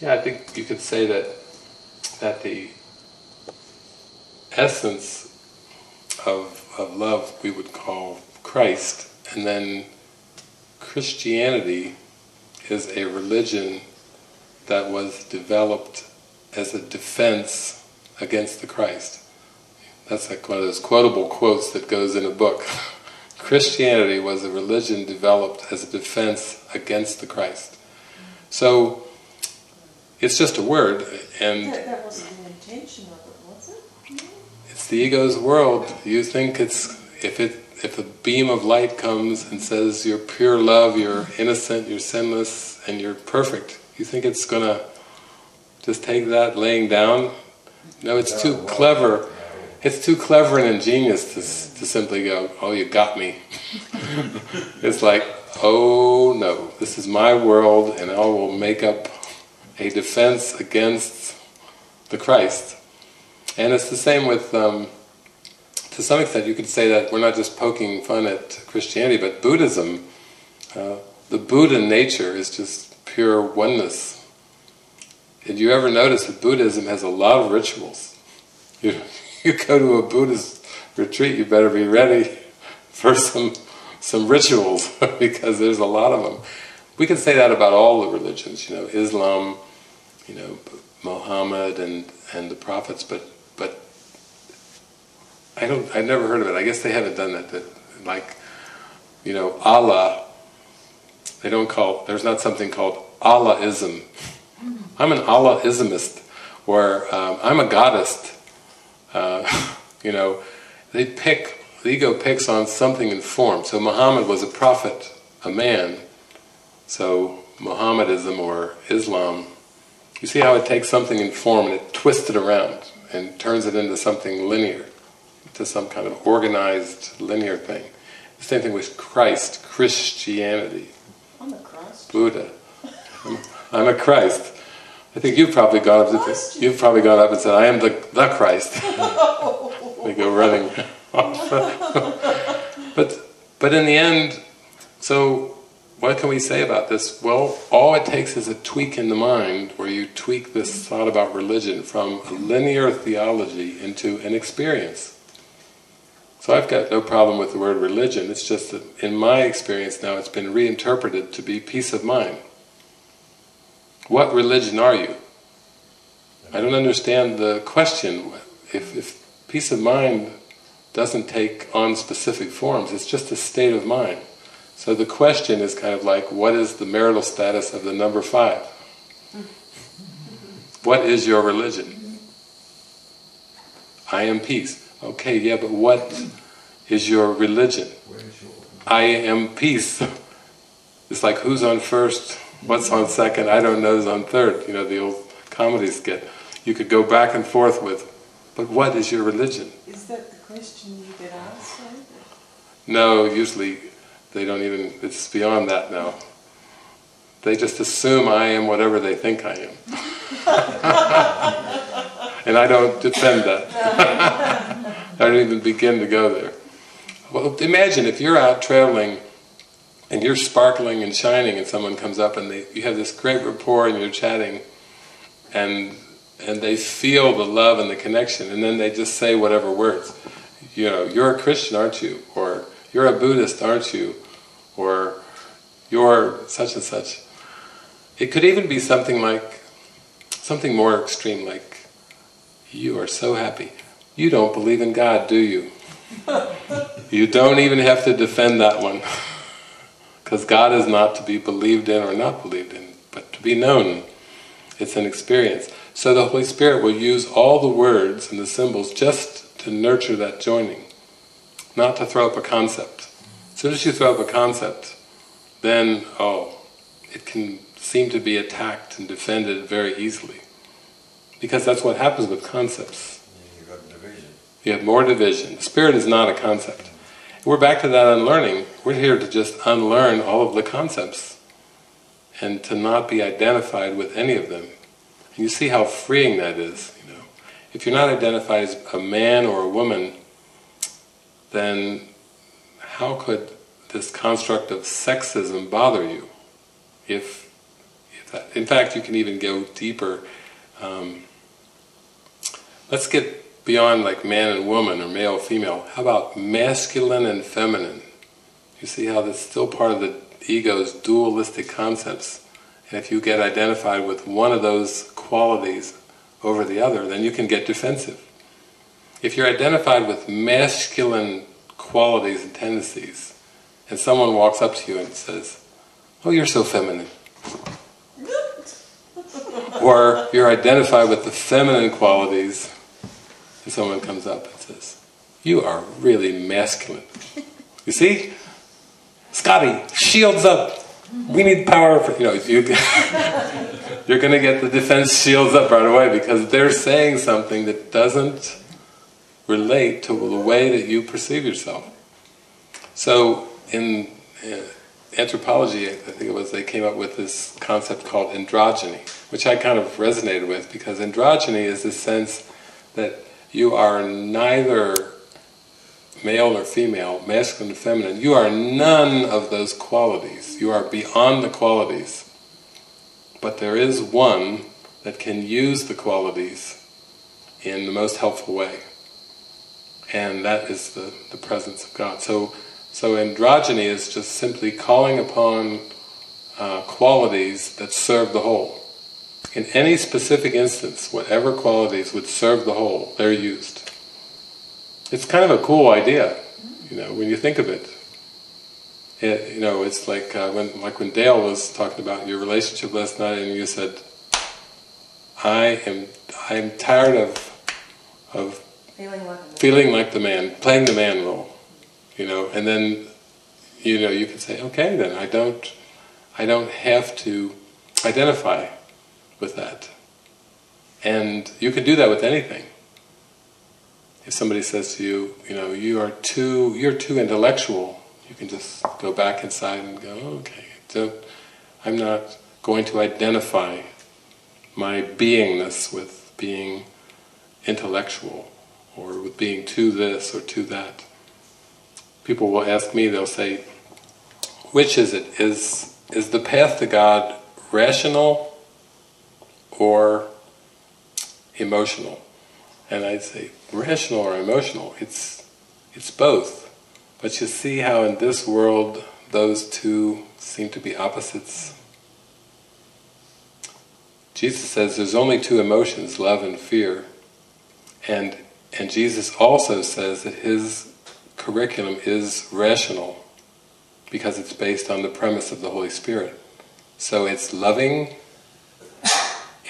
Yeah, I think you could say that that the essence of, of love we would call Christ, and then Christianity is a religion that was developed as a defense against the Christ. That's like one of those quotable quotes that goes in a book. Christianity was a religion developed as a defense against the Christ. So it's just a word, and That, that wasn't the intention of it, was it? it's the ego's world. You think it's if it if a beam of light comes and says you're pure love, you're innocent, you're sinless, and you're perfect, you think it's gonna just take that laying down? No, it's too clever. It's too clever and ingenious to, to simply go, oh, you got me. it's like, oh no, this is my world and I will make up a defense against the Christ. And it's the same with, um, to some extent you could say that we're not just poking fun at Christianity, but Buddhism, uh, the Buddha nature is just pure oneness. Did you ever notice that Buddhism has a lot of rituals? You, you go to a Buddhist retreat, you better be ready for some some rituals because there's a lot of them. We can say that about all the religions, you know, Islam, you know, Muhammad and and the prophets, but but I don't I've never heard of it. I guess they haven't done that. That like you know Allah. They don't call there's not something called Allahism. I'm an Allahismist, where um, I'm a goddess. Uh, you know, they pick the ego picks on something in form. So Muhammad was a prophet, a man. So Mohammedism or Islam, you see how it takes something in form and it twists it around and turns it into something linear, to some kind of organized linear thing. The same thing with Christ, Christianity, I'm a Christ. Buddha. I'm, I'm a Christ. I think you've probably gone up. To, you've probably gone up and said, "I am the the Christ." they go running off. but but in the end, so what can we say about this? Well, all it takes is a tweak in the mind, where you tweak this thought about religion from a linear theology into an experience. So I've got no problem with the word religion. It's just that in my experience now, it's been reinterpreted to be peace of mind. What religion are you? I don't understand the question. If, if peace of mind doesn't take on specific forms, it's just a state of mind. So the question is kind of like, what is the marital status of the number five? What is your religion? I am peace. Okay, yeah, but what is your religion? I am peace. It's like who's on first, what's on second, I don't know who's on third. You know, the old comedy skit. You could go back and forth with, but what is your religion? Is that the question you get asked? No, usually they don't even, it's beyond that now. They just assume I am whatever they think I am. and I don't defend that. I don't even begin to go there. Well, imagine if you're out traveling and you're sparkling and shining and someone comes up and they, you have this great rapport and you're chatting and and they feel the love and the connection and then they just say whatever words. You know, you're a Christian, aren't you? Or you're a Buddhist, aren't you? Or you're such and such. It could even be something like, something more extreme like, you are so happy. You don't believe in God, do you? you don't even have to defend that one. Because God is not to be believed in or not believed in, but to be known. It's an experience. So the Holy Spirit will use all the words and the symbols just to nurture that joining, not to throw up a concept. As soon as you throw up a concept, then, oh, it can seem to be attacked and defended very easily. Because that's what happens with concepts. You got division. You have more division. Spirit is not a concept. We're back to that unlearning. We're here to just unlearn all of the concepts and to not be identified with any of them. And you see how freeing that is, you know. If you're not identified as a man or a woman, then how could this construct of sexism bother you? If, if In fact, you can even go deeper. Um, let's get beyond like man and woman or male female. How about masculine and feminine? You see how that's still part of the ego's dualistic concepts. And if you get identified with one of those qualities over the other, then you can get defensive. If you're identified with masculine qualities and tendencies, and someone walks up to you and says, Oh, you're so feminine. or you're identified with the feminine qualities, and someone comes up and says, You are really masculine. You see? Scotty, shields up! We need power for, you know, you, you're going to get the defense shields up right away because they're saying something that doesn't relate to the way that you perceive yourself. So in uh, anthropology, I think it was, they came up with this concept called androgyny, which I kind of resonated with because androgyny is the sense that you are neither male or female, masculine or feminine, you are none of those qualities. You are beyond the qualities. But there is one that can use the qualities in the most helpful way. And that is the, the presence of God. So so androgyny is just simply calling upon uh, qualities that serve the whole. In any specific instance, whatever qualities would serve the whole, they're used. It's kind of a cool idea, you know, when you think of it. it you know, it's like uh, when, like when Dale was talking about your relationship last night, and you said, "I am, I am tired of, of Feeling like, feeling like the man, playing the man role." you know, and then, you know, you can say, okay, then I don't, I don't have to identify with that. And you can do that with anything. If somebody says to you, you know, you are too, you're too intellectual, you can just go back inside and go, okay, don't, I'm not going to identify my beingness with being intellectual or with being to this or to that people will ask me, they'll say, which is it? Is, is the path to God rational or emotional? And I'd say, rational or emotional? It's, it's both. But you see how in this world those two seem to be opposites? Jesus says there's only two emotions, love and fear. And, and Jesus also says that his curriculum is rational because it's based on the premise of the Holy Spirit. So it's loving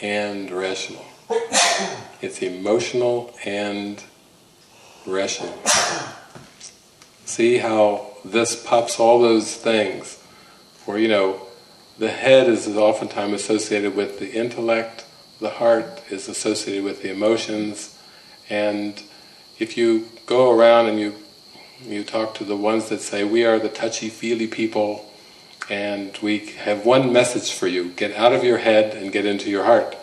and rational. It's emotional and rational. See how this pops all those things, where you know, the head is oftentimes associated with the intellect, the heart is associated with the emotions, and if you go around and you you talk to the ones that say, we are the touchy-feely people and we have one message for you, get out of your head and get into your heart.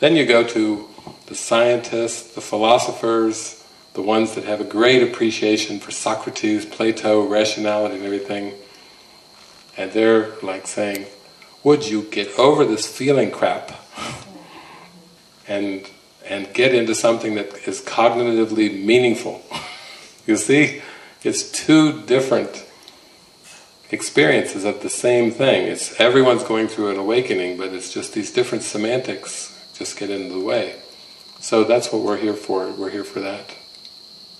Then you go to the scientists, the philosophers, the ones that have a great appreciation for Socrates, Plato, rationality and everything, and they're like saying, would you get over this feeling crap? And and get into something that is cognitively meaningful. you see? It's two different experiences of the same thing. It's everyone's going through an awakening, but it's just these different semantics just get in the way. So that's what we're here for. We're here for that.